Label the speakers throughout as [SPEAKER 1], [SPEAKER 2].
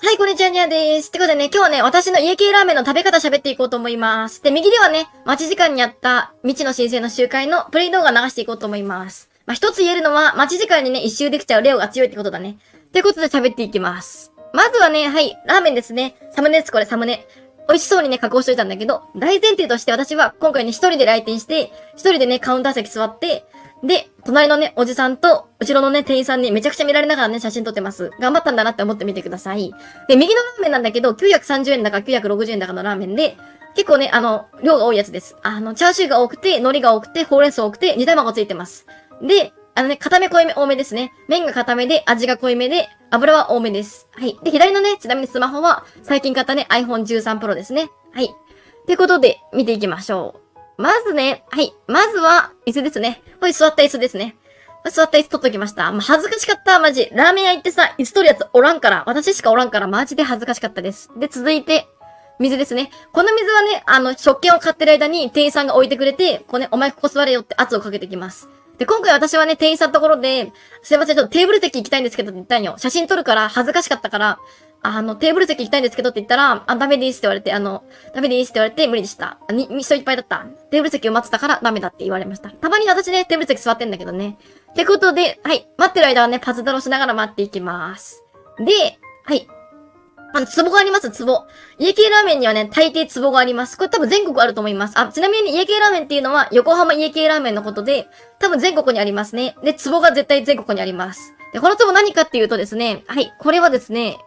[SPEAKER 1] はい、こんにちは、にゃです。ってことでね、今日はね、私の家系ラーメンの食べ方喋っていこうと思います。で、右ではね、待ち時間にあった未知の新星の集会のプレイ動画流していこうと思います。まあ、一つ言えるのは、待ち時間にね、一周できちゃうレオが強いってことだね。ってことで喋っていきます。まずはね、はい、ラーメンですね。サムネです、これ、サムネ。美味しそうにね、加工しといたんだけど、大前提として私は今回ね、一人で来店して、一人でね、カウンター席座って、で、隣のね、おじさんと、後ろのね、店員さんにめちゃくちゃ見られながらね、写真撮ってます。頑張ったんだなって思ってみてください。で、右のラーメンなんだけど、930円だか960円だかのラーメンで、結構ね、あの、量が多いやつです。あの、チャーシューが多くて、海苔が多くて、ほうれん草多くて、煮卵ついてます。で、あのね、固め濃いめ多めですね。麺が固めで、味が濃いめで、油は多めです。はい。で、左のね、ちなみにスマホは、最近買ったね、iPhone 13 Pro ですね。はい。ってことで、見ていきましょう。まずね、はい。まずは、椅子ですね。これ座った椅子ですね。座った椅子取っときました。ま、恥ずかしかった、マジ。ラーメン屋行ってさ、椅子取るやつおらんから、私しかおらんから、マジで恥ずかしかったです。で、続いて、水ですね。この水はね、あの、食券を買ってる間に店員さんが置いてくれて、こうね、お前ここ座れよって圧をかけてきます。で、今回私はね、店員さんのところで、すいません、ちょっとテーブル席行きたいんですけどって言ったんよ。写真撮るから恥ずかしかったから、あの、テーブル席行きたいんですけどって言ったら、あ、ダメですって言われて、あの、ダメですって言われて無理でした。あに、人いっぱいだった。テーブル席を待ってたからダメだって言われました。たまに私ね、テーブル席座ってんだけどね。ってことで、はい。待ってる間はね、パズドラしながら待っていきます。で、はい。あの、壺があります、壺。家系ラーメンにはね、大抵壺があります。これ多分全国あると思います。あ、ちなみに家系ラーメンっていうのは、横浜家系ラーメンのことで、多分全国にありますね。で、壺が絶対全国にあります。で、この壺何かっていうとですね、はい。これはですね、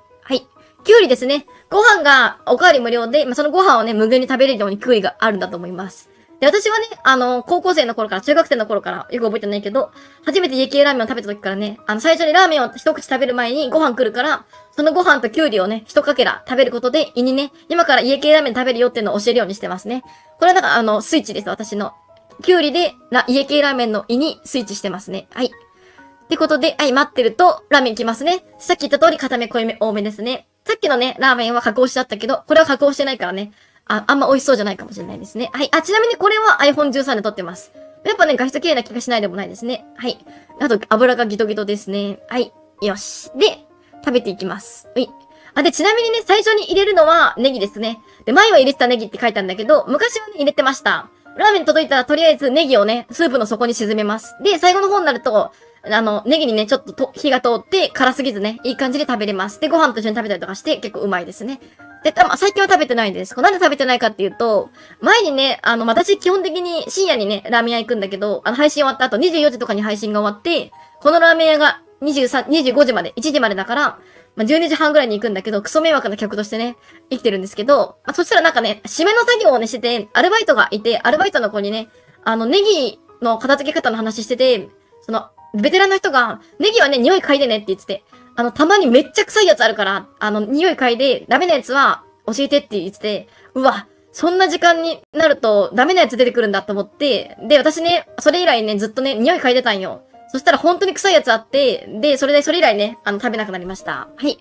[SPEAKER 1] きゅうりですね。ご飯がおかわり無料で、まあ、そのご飯をね、無限に食べれるようにきゅうりがあるんだと思います。で、私はね、あの、高校生の頃から、中学生の頃から、よく覚えてないけど、初めて家系ラーメンを食べた時からね、あの、最初にラーメンを一口食べる前にご飯来るから、そのご飯ときゅうりをね、一かけら食べることで、胃にね、今から家系ラーメン食べるよっていうのを教えるようにしてますね。これはなんか、あの、スイッチです、私の。きゅうりで、家系ラーメンの胃にスイッチしてますね。はい。ってことで、はい、待ってると、ラーメン来ますね。さっき言った通り、固め濃いめ多めですね。さっきのね、ラーメンは加工しだったけど、これは加工してないからね。あ、あんま美味しそうじゃないかもしれないですね。はい。あ、ちなみにこれは iPhone 13で撮ってます。やっぱね、画質綺麗な気がしないでもないですね。はい。あと、油がギトギトですね。はい。よし。で、食べていきます。うい。あ、で、ちなみにね、最初に入れるのはネギですね。で、前は入れてたネギって書いたんだけど、昔はね、入れてました。ラーメン届いたらとりあえずネギをね、スープの底に沈めます。で、最後の方になると、あの、ネギにね、ちょっとと火が通って辛すぎずね、いい感じで食べれます。で、ご飯と一緒に食べたりとかして結構うまいですね。で、たま、最近は食べてないんです。なんで食べてないかっていうと、前にね、あの、私基本的に深夜にね、ラーメン屋行くんだけど、あの、配信終わった後24時とかに配信が終わって、このラーメン屋が23、25時まで、1時までだから、まあ、12時半ぐらいに行くんだけど、クソ迷惑な客としてね、生きてるんですけど、まあ、そしたらなんかね、締めの作業をねしてて、アルバイトがいて、アルバイトの子にね、あの、ネギの片付け方の話してて、その、ベテランの人が、ネギはね、匂い嗅いでねって言ってて、あの、たまにめっちゃ臭いやつあるから、あの、匂い嗅いで、ダメなやつは教えてって言ってて、うわ、そんな時間になるとダメなやつ出てくるんだと思って、で、私ね、それ以来ね、ずっとね、匂い嗅いでたんよ。そしたら本当に臭いやつあって、で、それで、それ以来ね、あの、食べなくなりました。はい。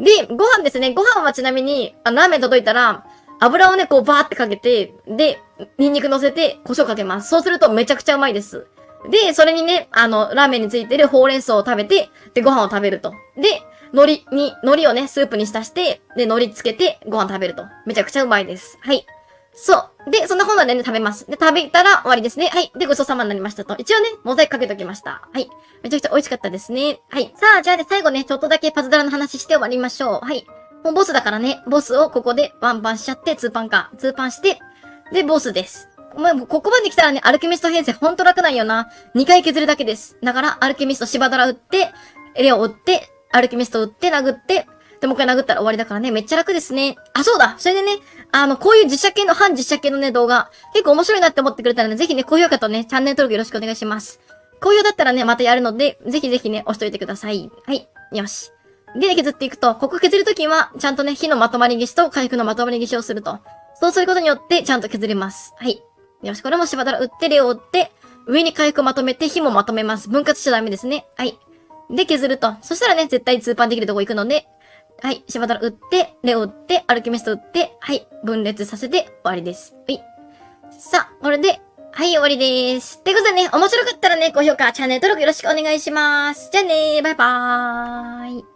[SPEAKER 1] で、ご飯ですね。ご飯はちなみに、あの、ラーメン届いたら、油をね、こうバーってかけて、で、ニンニク乗せて、胡椒かけます。そうするとめちゃくちゃうまいです。で、それにね、あの、ラーメンについてるほうれん草を食べて、で、ご飯を食べると。で、海苔に、海苔をね、スープに浸して、で、海苔つけて、ご飯食べると。めちゃくちゃうまいです。はい。そう。で、そんな本なでね、食べます。で、食べたら終わりですね。はい。で、ごちそうさまになりましたと。一応ね、モザイクかけときました。はい。めちゃくちゃ美味しかったですね。はい。さあ、じゃあね、最後ね、ちょっとだけパズドラの話して終わりましょう。はい。もうボスだからね、ボスをここでワンパンしちゃって、ツーパンか。ツーパンして、で、ボスです。もう、ここまで来たらね、アルケミスト編成ほんと楽なんよな。2回削るだけです。だから、アルケミスト芝ドラ打って、エレオ打って、アルケミスト打って殴って、で、もう一回殴ったら終わりだからね、めっちゃ楽ですね。あ、そうだそれでね、あの、こういう実写系の、反実写系のね、動画、結構面白いなって思ってくれたらね、ぜひね、高評価とね、チャンネル登録よろしくお願いします。好評だったらね、またやるので、ぜひぜひね、押しといてください。はい。よし。で、削っていくと、ここ削るときは、ちゃんとね、火のまとまり消しと回復のまとまり消しをすると。そうすることによって、ちゃんと削れます。はい。よし、これも芝だら打って、レを打って、上に回復まとめて、火もまとめます。分割しちゃダメですね。はい。で、削ると。そしたらね、絶対通パンできるとこ行くので、はい。芝だら打って、レを打って、アルケミスト打って、はい。分裂させて終わりです。はい。さあ、これで、はい、終わりです。ってことでね、面白かったらね、高評価、チャンネル登録よろしくお願いします。じゃあねバイバーイ。